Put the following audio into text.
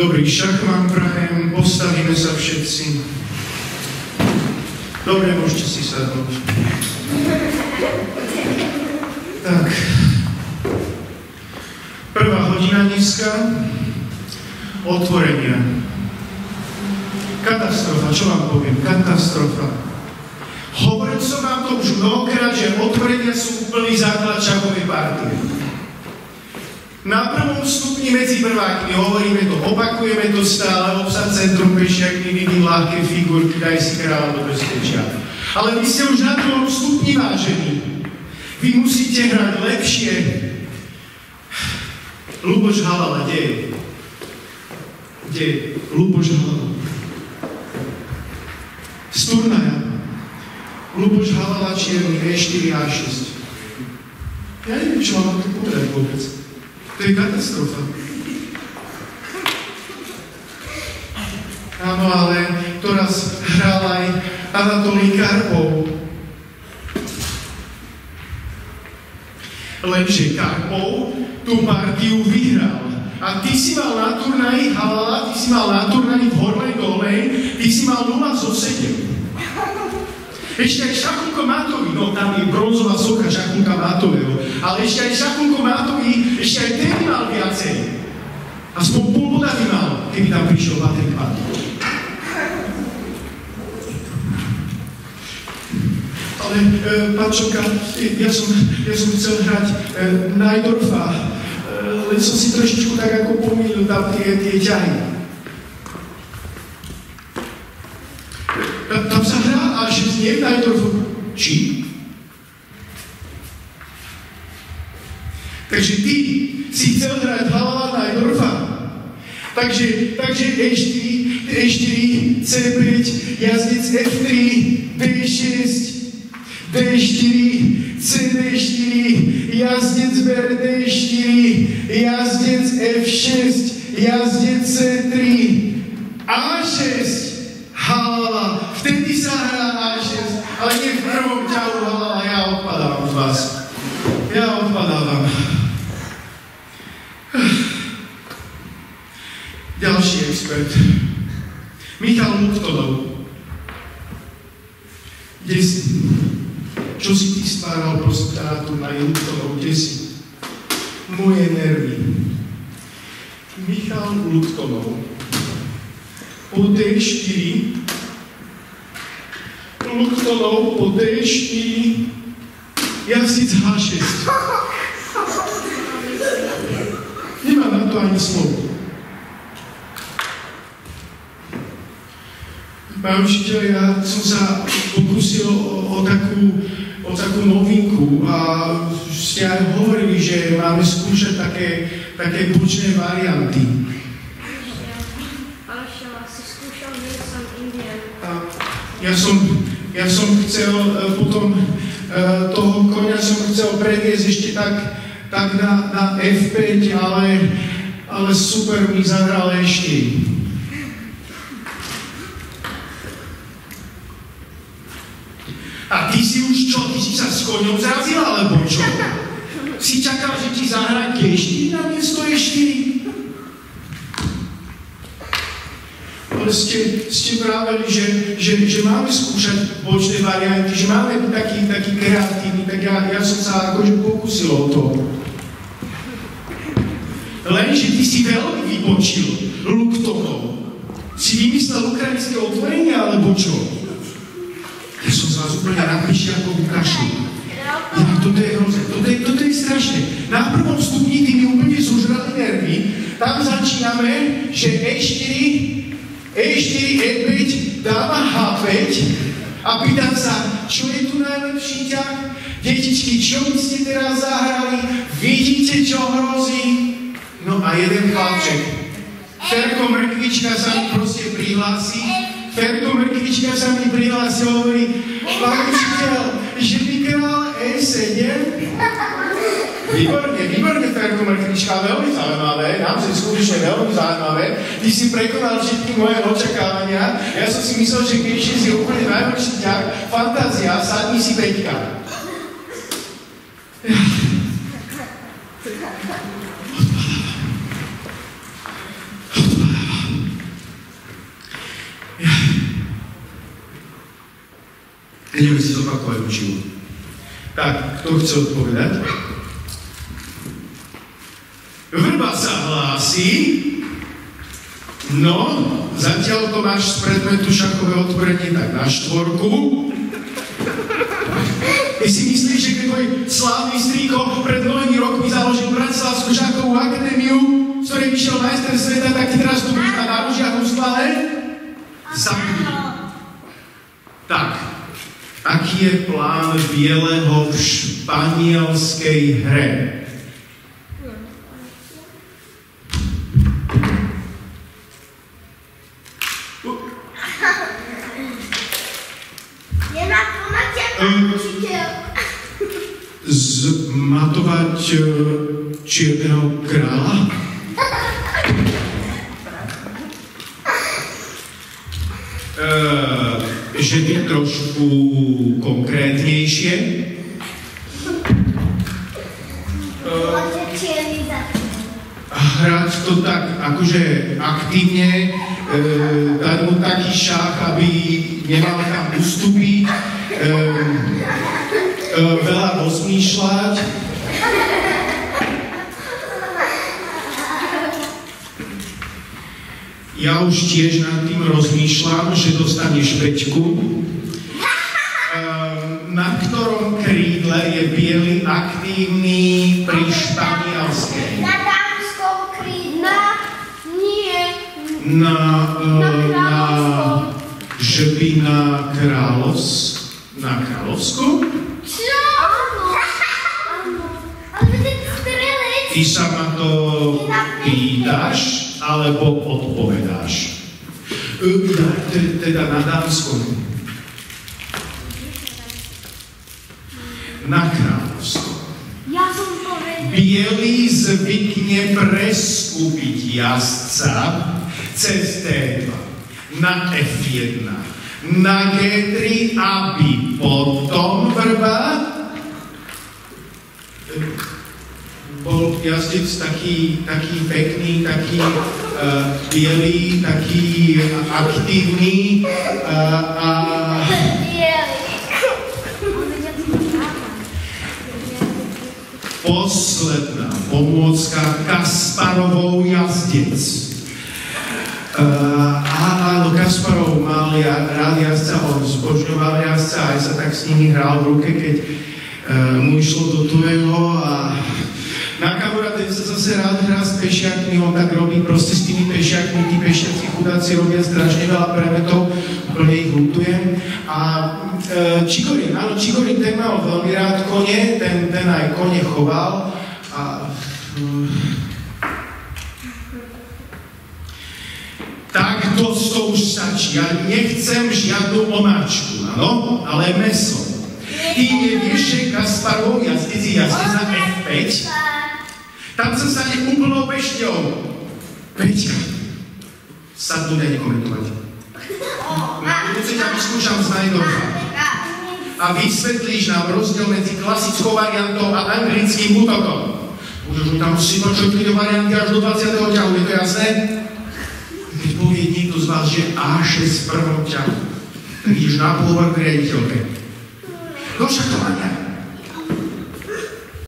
Dobrý šach vám prajem, postavíme sa všetci. Dobre, môžete si sadnúť. Tak. Prvá hodina dneska. Otvorenia. Katastrofa, čo vám poviem? Katastrofa. Hovoril som vám to už mnohokrát, že otvorenia sú úplný základ šachovej partie. Na prvom stupni medzi prvákmi hovoríme to, opakujeme to stále, obsah centrum pešiak, vyviní ľahké figurky, daj si kráľa do bezpečia. Ale vy ste už na druhom stupni vážení. Vy musíte hrať lepšie. Luboš Halala, kde je? Kde je? Luboš Halala. Z turnaja. Luboš Halala čierny, E4 A6. Ja neviem, čo mám to povedať vôbec. To je katastrofa. Áno, ale to raz hral aj Anatolí Karpov. Lenže Karpov tú partiu vyhral. A ty si mal na turnaji Halala, ty si mal na turnaji v Hornej Dolnej, ty si mal 0 zo 7. Ešte aj Šachunko Matovi, no tam je bronzová socha Šachunka Matového, ale ešte aj Šachunko Matovi, ešte aj ten mal viacej. Aspoň pol boda by mal, keby tam prišiel Patrik Pato. Ale, e, Pačoka, ja som, ja som chcel hrať e, Najdorfa, e, len som si trošičku tak ako pomýlil tam tie, tie ťahy. Tam, tam sa hrá až nie Najdorf. Či? Takže ty si chcel hrať Halala Najdorfa. Takže, takže E4, E4, C5, jazdec F3, D6, D4, CD4, jazdec ber D4, jazdec F6, jazdec C3, A6, halala, vtedy sa hrá A6, ale nie v prvom ťahu halala, ja odpadávam z vás. Ja odpadávam. Expert. Michal Muktonov. Kde si? Čo si ty stváral prostátu na Luktonov? Kde si? Moje nervy. Michal Luktonov. Po D4 Luktonov po D4 jazdic H6. Nemá na to ani slovo. Pán učiteľ, ja som sa pokúsil o, o, takú, o takú novinku a ste aj hovorili, že máme skúšať také, také bočné varianty. Ja som, ja som chcel e, potom e, toho konia som chcel predviesť ešte tak, tak na, na F5, ale, ale super mi zahral ešte. A ty si už čo? Ty si sa s koňom zrazil, alebo čo? Si čakal, že ti zahrať G4 na miesto E4? Ale ste, ste vraveli, že, že, že máme skúšať bočné varianty, že máme byť taký, taký kreatívny, tak ja, ja som sa akože pokusil o to. Lenže ty si veľmi vybočil Luktonov. Si vymyslel ukrajinské otvorenie, alebo čo? Ja som vás úplne napíši ako kašu. Ja, toto je hrozné, toto je, toto je strašné. Na prvom stupni ty mi úplne zožrali nervy. Tam začíname, že E4, E4, E5, dáva H5 a pýtam sa, čo je tu najlepší ťah? Detičky, čo by ste teraz zahrali? Vidíte, čo hrozí? No a jeden chlapček. Ferko Mrkvička sa mi proste prihlási Ferko Mrkvička sa mi prihlási a hovorí, pán učiteľ, že by král E7? Výborne, výborne, Ferko Mrkvička, veľmi zaujímavé, naozaj skutočne veľmi zaujímavé. Ty si prekonal všetky moje očakávania. Ja som si myslel, že keď si úplne najhorší ťah, fantázia, sadni si peťka. Ideme si zopakovať učivo. Tak, kto chce odpovedať? Vrba sa hlási. No, zatiaľ to máš z predmetu šachové otvorenie tak na štvorku. Ty si myslíš, že keď tvoj slávny strýko pred mnohými rokmi založil Bratislavskú šachovú akadémiu, z ktorej vyšiel majster sveta, tak ty teraz tu budeš na náružiach úsklale? Zabudni. Tak, aký je plán bieleho v španielskej hre? Zmatovať e, čierneho kráľa? Že by trošku konkrétnejšie. Hrať to tak akože aktívne, e, dať mu taký šach, aby nemal kam ustúpiť, e, e, veľa rozmýšľať. Ja už tiež nad tým rozmýšľam, že dostaneš peťku, e, na ktorom krídle je biely aktívny pri španielskej. Na dámskom krídle. Nie. na, Na e, na, kráľovskom. že by na kráľovs, na kráľovsku? Čo? Áno. Áno. Ale strelec. Ty sa ma to pýtaš, alebo odpovedáš? Teda na dámskom. Na kráľovskom. Ja som povedal. Bielý zvykne preskúpiť jazdca cez D2 na F1 na G3, aby potom vrba bol jazdec taký, taký pekný, taký uh, bielý, taký aktívny uh, a posledná pomôcka Kasparovou jazdec. Uh, áno, Kasparov mal ja, rád jazdca, on zbožňoval jazdca, aj sa tak s nimi hral v ruke, keď uh, mu išlo do tuého a na kamera ten sa zase rád hrá s pešiakmi, on tak robí proste s tými pešiakmi, tí pešiaci chudáci robia strašne veľa premetov, úplne ich lutujem. A e, Čigorin, áno, Čigorin ten mal veľmi rád kone, ten, ten aj kone choval. A, mm, tak dosť to už stačí. Ja nechcem žiadnu omáčku, áno, ale meso. Ty nevieš, že Kasparov jazdec je jazdec na F5? Tam sa stane úplnou pešťou. Peťka, sadnú daj nekomentovať. Na budúce ťa vyskúšam z najdobra. A vysvetlíš nám rozdiel medzi klasickou variantou a anglickým útokom. Môžeš mi tam sypať všetky varianty až do 20. ťahu, je to jasné? Keď povie niekto z vás, že A6 v prvom ťahu, tak ideš na pôvod k riaditeľke. Do šachovania.